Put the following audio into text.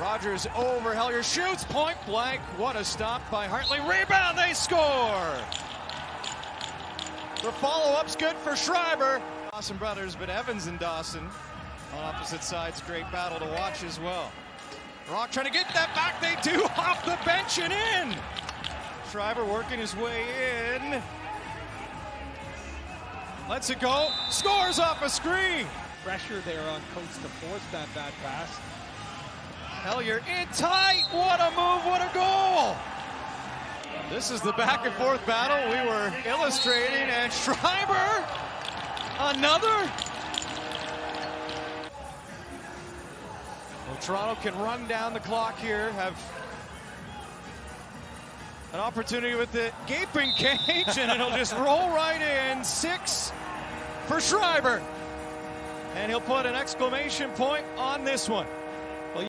Rogers over, Hellyer shoots, point blank. What a stop by Hartley. Rebound, they score! The follow-up's good for Schreiber. Dawson brothers, but Evans and Dawson on opposite sides. Great battle to watch as well. Rock trying to get that back. They do off the bench and in. Schreiber working his way in. Lets it go. Scores off a screen. Pressure there on Coates to force that bad pass. Hellyer in tight. What a move. What a goal. This is the back and forth battle we were illustrating. And Schreiber, another. Well, Toronto can run down the clock here, have an opportunity with the gaping cage, and it'll just roll right in. Six for Schreiber. And he'll put an exclamation point on this one.